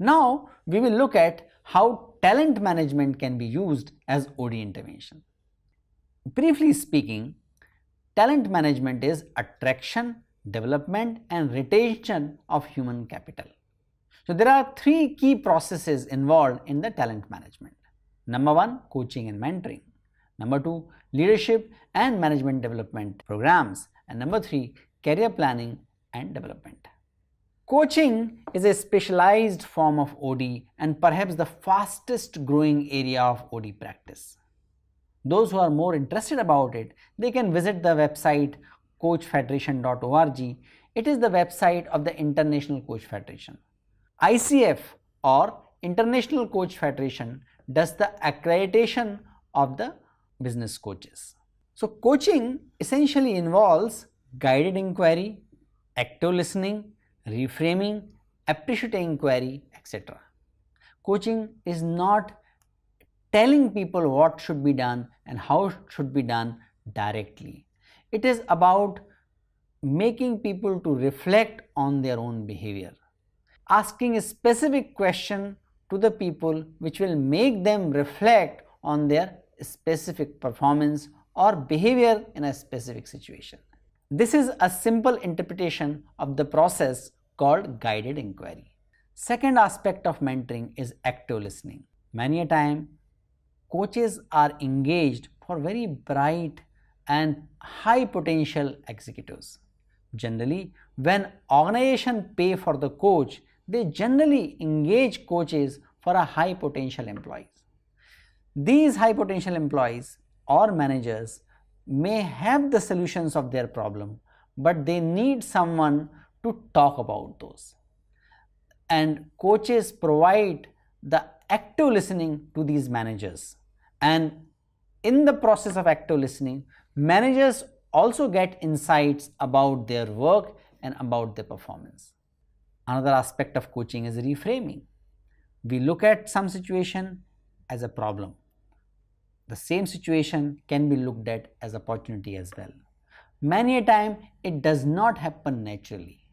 Now we will look at how talent management can be used as OD intervention. Briefly speaking, talent management is attraction, development and retention of human capital. So there are three key processes involved in the talent management. Number one, coaching and mentoring. Number two, leadership and management development programs. And number three, career planning and development. Coaching is a specialized form of OD and perhaps the fastest growing area of OD practice. Those who are more interested about it, they can visit the website coachfederation.org. It is the website of the International Coach Federation. ICF or International Coach Federation does the accreditation of the business coaches. So coaching essentially involves guided inquiry, active listening, reframing, appreciative inquiry, etc. Coaching is not telling people what should be done and how should be done directly. It is about making people to reflect on their own behavior, asking a specific question to the people which will make them reflect on their specific performance or behavior in a specific situation. This is a simple interpretation of the process called guided inquiry. Second aspect of mentoring is active listening. Many a time coaches are engaged for very bright and high potential executives. Generally, when organization pay for the coach, they generally engage coaches for a high potential employees. These high potential employees or managers may have the solutions of their problem, but they need someone to talk about those. And coaches provide the active listening to these managers. And in the process of active listening, managers also get insights about their work and about their performance. Another aspect of coaching is reframing. We look at some situation as a problem. The same situation can be looked at as opportunity as well. Many a time it does not happen naturally.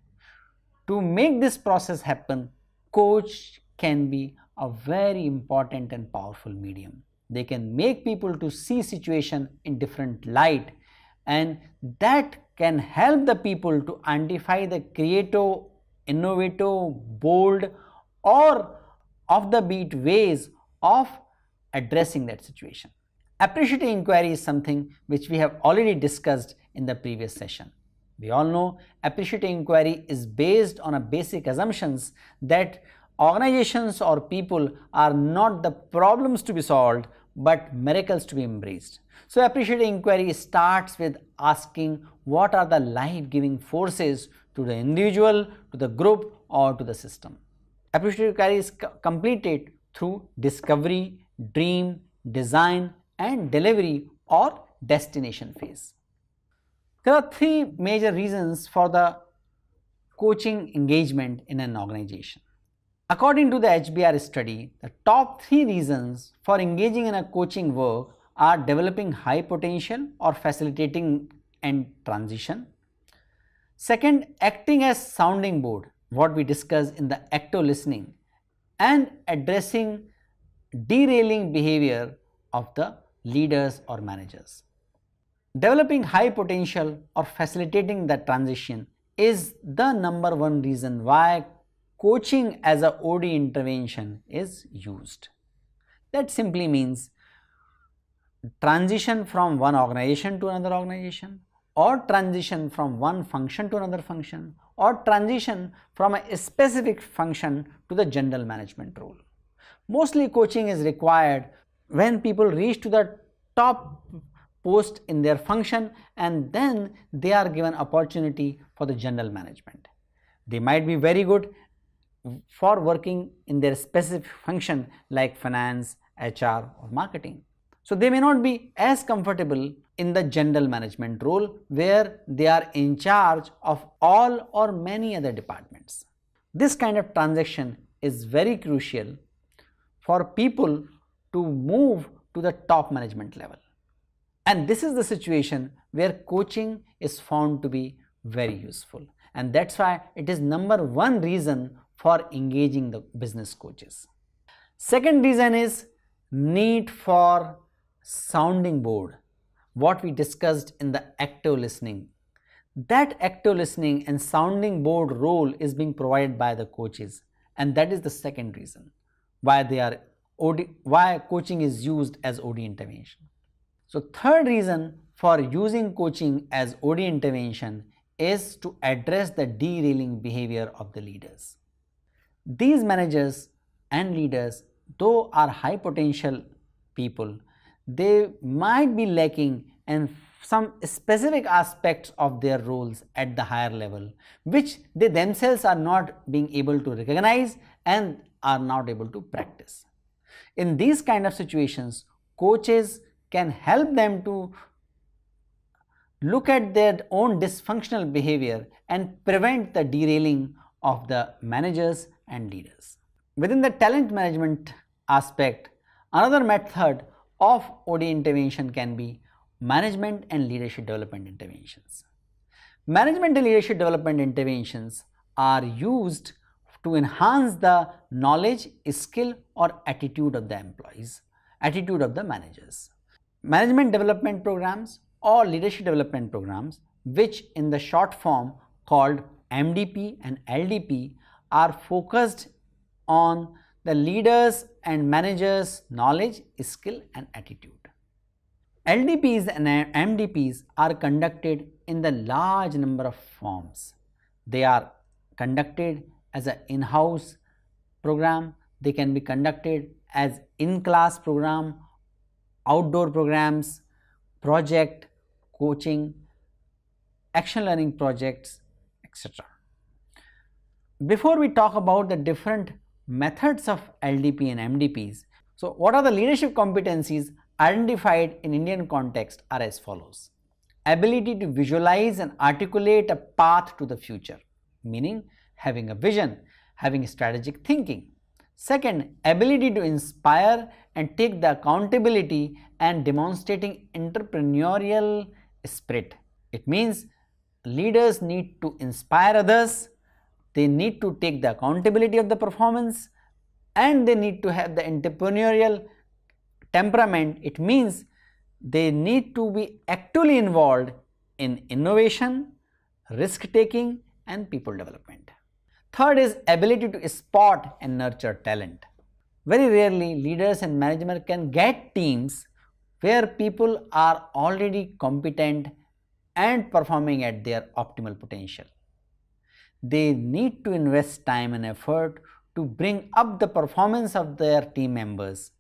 To make this process happen, coach can be a very important and powerful medium. They can make people to see situation in different light and that can help the people to identify the creative, innovative, bold or off the beat ways of addressing that situation. Appreciative inquiry is something which we have already discussed in the previous session. We all know appreciative inquiry is based on a basic assumptions that organizations or people are not the problems to be solved but miracles to be embraced. So appreciative inquiry starts with asking what are the life-giving forces to the individual, to the group or to the system. Appreciative inquiry is completed through discovery, dream, design and delivery or destination phase. There are three major reasons for the coaching engagement in an organization. According to the HBR study, the top three reasons for engaging in a coaching work are developing high potential or facilitating and transition. Second, acting as sounding board, what we discussed in the active listening and addressing derailing behavior of the leaders or managers. Developing high potential or facilitating that transition is the number one reason why coaching as a OD intervention is used. That simply means transition from one organization to another organization or transition from one function to another function or transition from a specific function to the general management role. Mostly coaching is required when people reach to the top post in their function and then they are given opportunity for the general management. They might be very good for working in their specific function like finance, HR or marketing. So they may not be as comfortable in the general management role where they are in charge of all or many other departments. This kind of transaction is very crucial for people to move to the top management level. And this is the situation where coaching is found to be very useful. And that's why it is number one reason for engaging the business coaches. Second reason is need for sounding board, what we discussed in the active listening. That active listening and sounding board role is being provided by the coaches and that is the second reason why they are OD, why coaching is used as OD intervention. So third reason for using coaching as OD intervention is to address the derailing behavior of the leaders. These managers and leaders, though are high potential people, they might be lacking in some specific aspects of their roles at the higher level, which they themselves are not being able to recognize and are not able to practice. In these kind of situations, coaches can help them to look at their own dysfunctional behavior and prevent the derailing of the managers and leaders. Within the talent management aspect, another method of OD intervention can be management and leadership development interventions. Management and leadership development interventions are used to enhance the knowledge, skill or attitude of the employees, attitude of the managers. Management development programs or leadership development programs which in the short form called MDP and LDP are focused on the leaders and managers knowledge, skill and attitude. LDPs and MDPs are conducted in the large number of forms. They are conducted as an in-house program. They can be conducted as in-class program, outdoor programs, project, coaching, action learning projects, etc. Before we talk about the different methods of LDP and MDPs, so what are the leadership competencies identified in Indian context are as follows. Ability to visualize and articulate a path to the future, meaning having a vision, having strategic thinking. Second, ability to inspire and take the accountability and demonstrating entrepreneurial spirit. It means leaders need to inspire others, they need to take the accountability of the performance and they need to have the entrepreneurial temperament. It means they need to be actively involved in innovation, risk taking and people development. Third is ability to spot and nurture talent. Very rarely leaders and management can get teams where people are already competent and performing at their optimal potential. They need to invest time and effort to bring up the performance of their team members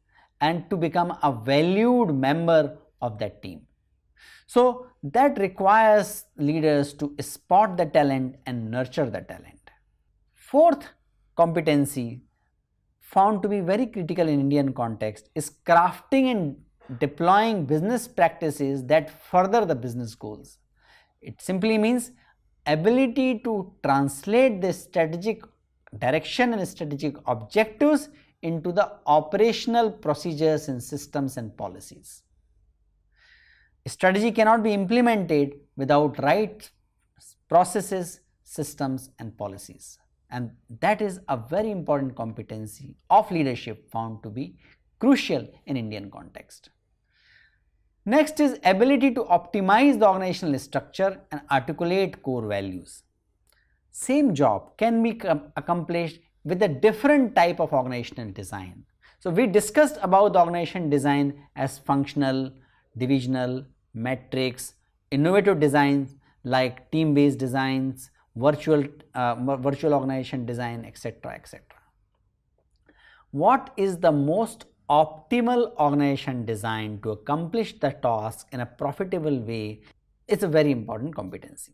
and to become a valued member of that team. So that requires leaders to spot the talent and nurture the talent. Fourth competency found to be very critical in Indian context is crafting and deploying business practices that further the business goals. It simply means ability to translate the strategic direction and strategic objectives into the operational procedures and systems and policies. Strategy cannot be implemented without right processes, systems and policies and that is a very important competency of leadership found to be crucial in Indian context. Next is ability to optimize the organizational structure and articulate core values. Same job can be accomplished with a different type of organizational design. So we discussed about the organization design as functional, divisional, matrix, innovative designs like team-based designs, virtual, uh, virtual organization design, etc. etc. What is the most optimal organization design to accomplish the task in a profitable way is a very important competency.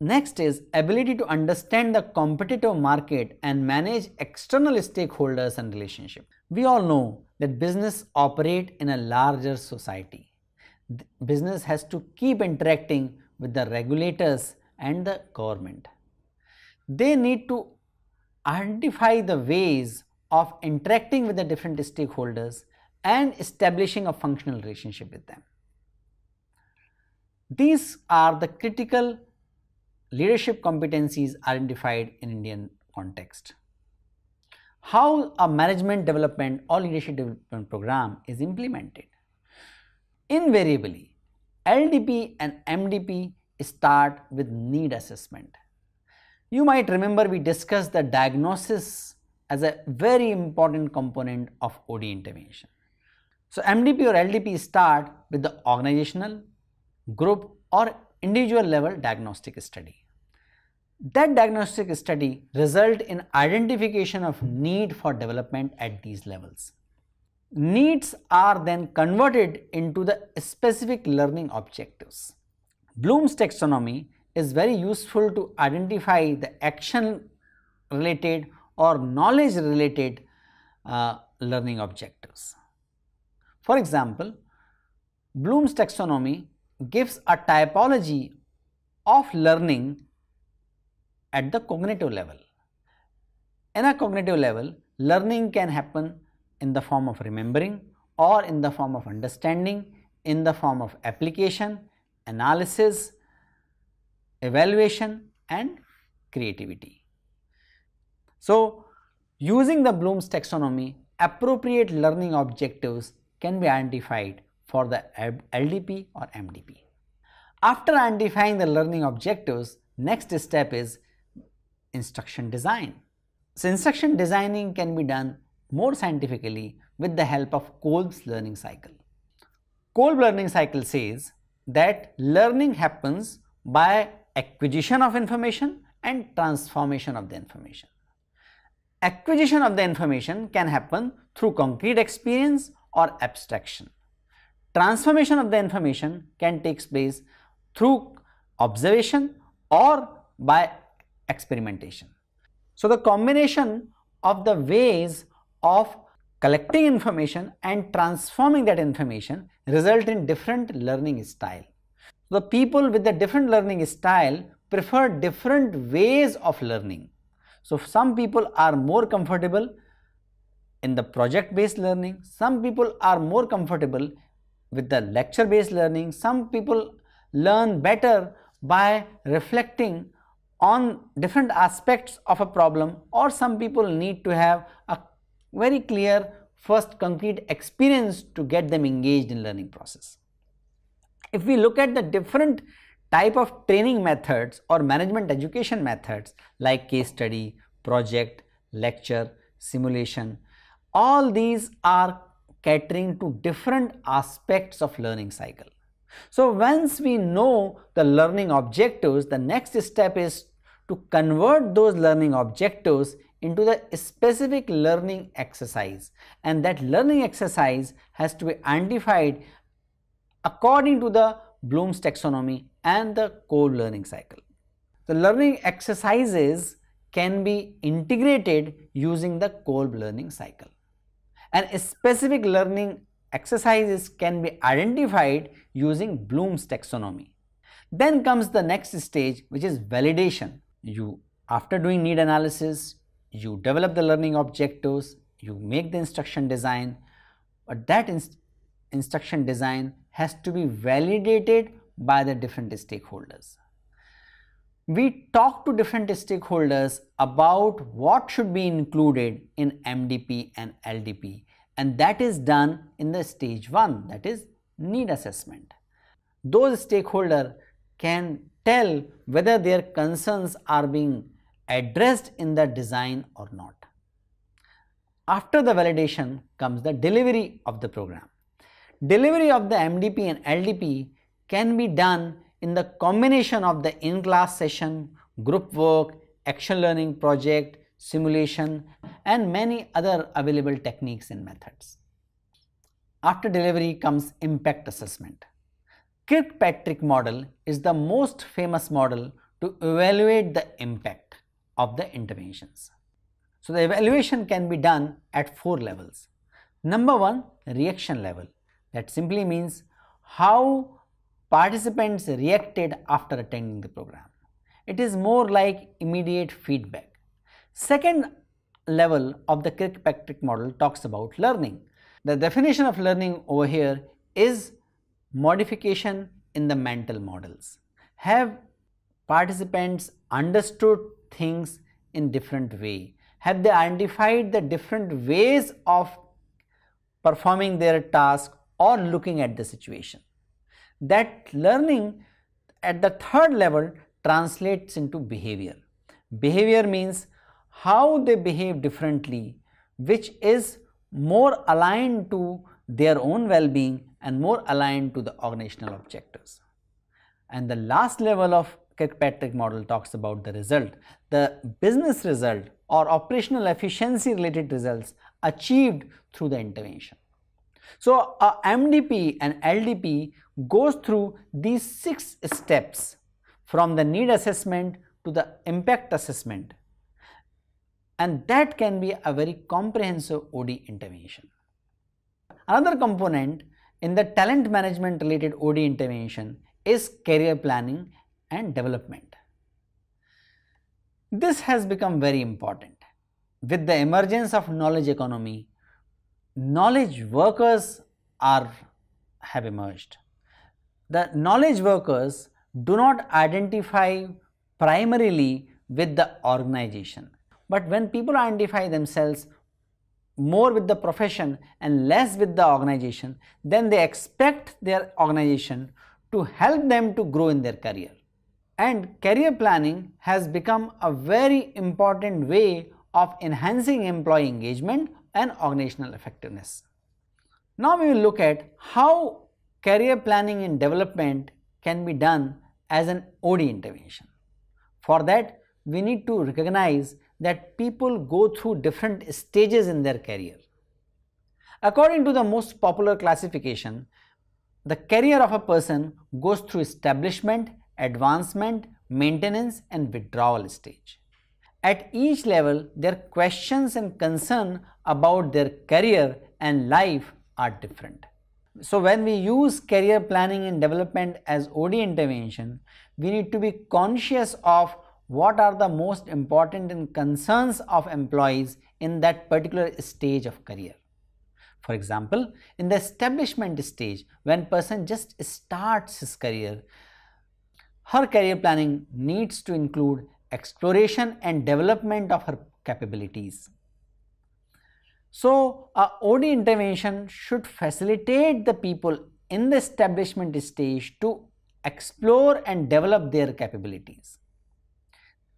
Next is ability to understand the competitive market and manage external stakeholders and relationships. We all know that business operate in a larger society. Business has to keep interacting with the regulators and the government. They need to identify the ways of interacting with the different stakeholders and establishing a functional relationship with them. These are the critical leadership competencies identified in Indian context. How a management development or leadership development program is implemented. Invariably, LDP and MDP start with need assessment. You might remember we discussed the diagnosis as a very important component of OD intervention. So MDP or LDP start with the organizational, group or individual level diagnostic study. That diagnostic study result in identification of need for development at these levels. Needs are then converted into the specific learning objectives. Bloom's taxonomy is very useful to identify the action related or knowledge related uh, learning objectives. For example, Bloom's taxonomy gives a typology of learning at the cognitive level. In a cognitive level, learning can happen in the form of remembering or in the form of understanding, in the form of application, analysis, evaluation and creativity. So, using the Bloom's taxonomy, appropriate learning objectives can be identified for the LDP or MDP. After identifying the learning objectives, next step is instruction design. So, instruction designing can be done more scientifically with the help of Kolb's learning cycle. Kolb learning cycle says that learning happens by acquisition of information and transformation of the information. Acquisition of the information can happen through concrete experience or abstraction. Transformation of the information can take place through observation or by experimentation. So, the combination of the ways of collecting information and transforming that information result in different learning style. The people with the different learning style prefer different ways of learning. So, some people are more comfortable in the project based learning, some people are more comfortable with the lecture based learning, some people learn better by reflecting on different aspects of a problem or some people need to have a very clear first concrete experience to get them engaged in learning process. If we look at the different type of training methods or management education methods like case study, project, lecture, simulation, all these are catering to different aspects of learning cycle. So once we know the learning objectives, the next step is to convert those learning objectives into the specific learning exercise and that learning exercise has to be identified according to the Bloom's taxonomy and the Kolb learning cycle. The learning exercises can be integrated using the Kolb learning cycle and specific learning exercises can be identified using Bloom's taxonomy. Then comes the next stage which is validation. You after doing need analysis, you develop the learning objectives, you make the instruction design, but that inst instruction design has to be validated by the different stakeholders. We talk to different stakeholders about what should be included in MDP and LDP and that is done in the stage 1 that is need assessment. Those stakeholders can tell whether their concerns are being addressed in the design or not. After the validation comes the delivery of the program. Delivery of the MDP and LDP can be done in the combination of the in-class session, group work, action learning project, simulation and many other available techniques and methods. After delivery comes impact assessment. Kirkpatrick model is the most famous model to evaluate the impact of the interventions. So the evaluation can be done at four levels. Number one, reaction level. That simply means how participants reacted after attending the program. It is more like immediate feedback. Second level of the Kirkpatrick model talks about learning. The definition of learning over here is modification in the mental models. Have participants understood things in different way? Have they identified the different ways of performing their task or looking at the situation? That learning at the third level translates into behavior. Behavior means how they behave differently which is more aligned to their own well-being and more aligned to the organizational objectives. And the last level of Kirkpatrick model talks about the result, the business result or operational efficiency related results achieved through the intervention. So, a MDP and LDP goes through these six steps from the need assessment to the impact assessment and that can be a very comprehensive OD intervention. Another component in the talent management related OD intervention is career planning and development. This has become very important. With the emergence of knowledge economy, knowledge workers are have emerged. The knowledge workers do not identify primarily with the organization. But when people identify themselves more with the profession and less with the organization, then they expect their organization to help them to grow in their career. And career planning has become a very important way of enhancing employee engagement and organizational effectiveness. Now we will look at how career planning and development can be done as an OD intervention. For that, we need to recognize that people go through different stages in their career. According to the most popular classification, the career of a person goes through establishment, advancement, maintenance and withdrawal stage. At each level, their questions and concern about their career and life are different. So when we use career planning and development as OD intervention, we need to be conscious of what are the most important and concerns of employees in that particular stage of career. For example, in the establishment stage, when person just starts his career, her career planning needs to include exploration and development of her capabilities. So, a OD intervention should facilitate the people in the establishment stage to explore and develop their capabilities.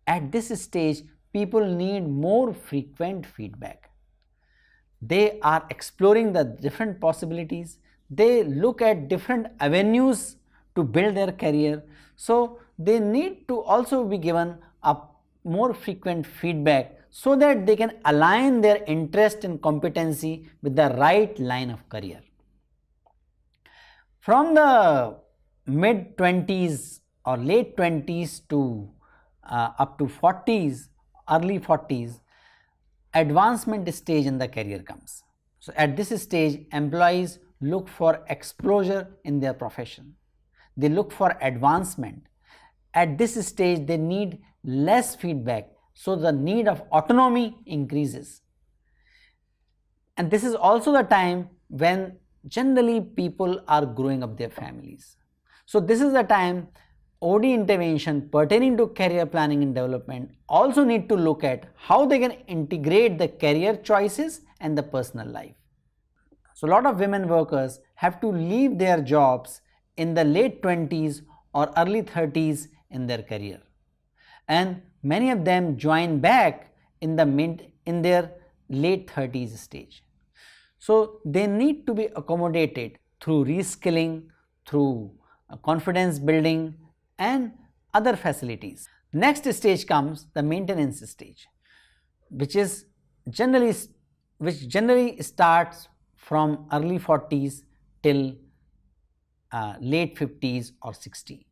At this stage, people need more frequent feedback. They are exploring the different possibilities. They look at different avenues to build their career. So, they need to also be given a more frequent feedback so that they can align their interest and competency with the right line of career. From the mid 20s or late 20s to uh, up to 40s, early 40s, advancement stage in the career comes. So, at this stage, employees look for exposure in their profession. They look for advancement. At this stage, they need less feedback so the need of autonomy increases. And this is also the time when generally people are growing up their families. So this is the time OD intervention pertaining to career planning and development also need to look at how they can integrate the career choices and the personal life. So a lot of women workers have to leave their jobs in the late 20s or early 30s in their career. And many of them join back in the mid in their late 30s stage. So they need to be accommodated through reskilling, through confidence building and other facilities. Next stage comes the maintenance stage which is generally which generally starts from early 40s till uh, late 50s or 60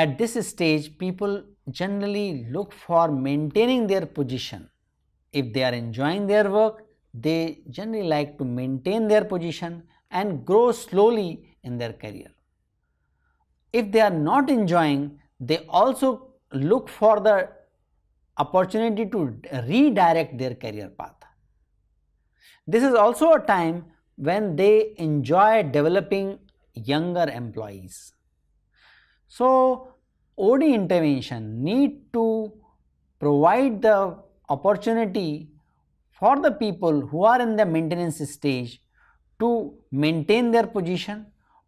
at this stage people generally look for maintaining their position. If they are enjoying their work, they generally like to maintain their position and grow slowly in their career. If they are not enjoying, they also look for the opportunity to redirect their career path. This is also a time when they enjoy developing younger employees. So, OD intervention need to provide the opportunity for the people who are in the maintenance stage to maintain their position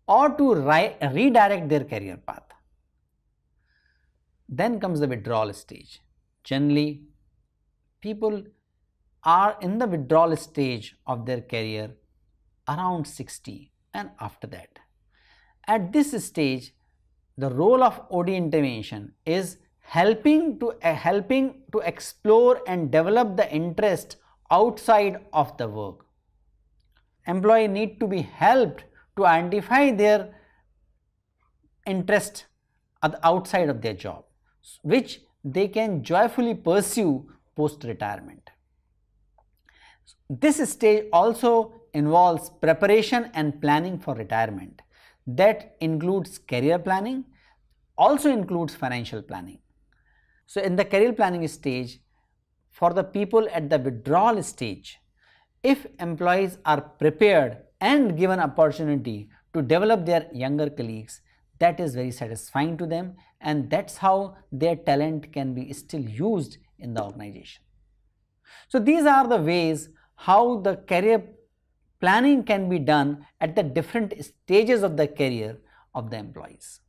or to redirect their career path. Then comes the withdrawal stage. Generally, people are in the withdrawal stage of their career around 60 and after that. At this stage, the role of OD intervention is helping to uh, helping to explore and develop the interest outside of the work. Employee need to be helped to identify their interest outside of their job which they can joyfully pursue post retirement. This stage also involves preparation and planning for retirement that includes career planning also includes financial planning. So, in the career planning stage for the people at the withdrawal stage if employees are prepared and given opportunity to develop their younger colleagues that is very satisfying to them and that's how their talent can be still used in the organization. So these are the ways how the career planning can be done at the different stages of the career of the employees.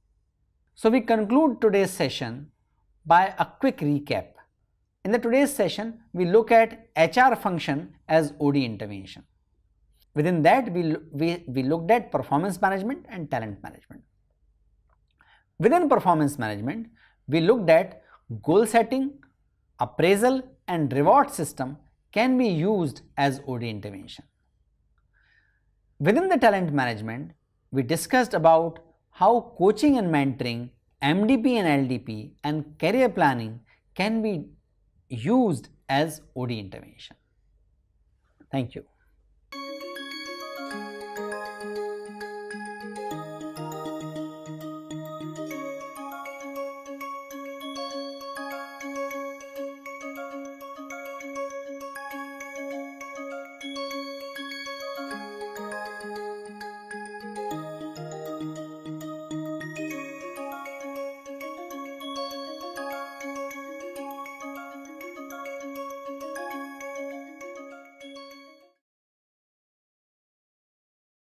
So we conclude today's session by a quick recap. In the today's session, we look at HR function as OD intervention. Within that, we, we, we looked at performance management and talent management. Within performance management, we looked at goal setting, appraisal and reward system can be used as OD intervention. Within the talent management, we discussed about how coaching and mentoring, MDP and LDP and career planning can be used as OD intervention. Thank you.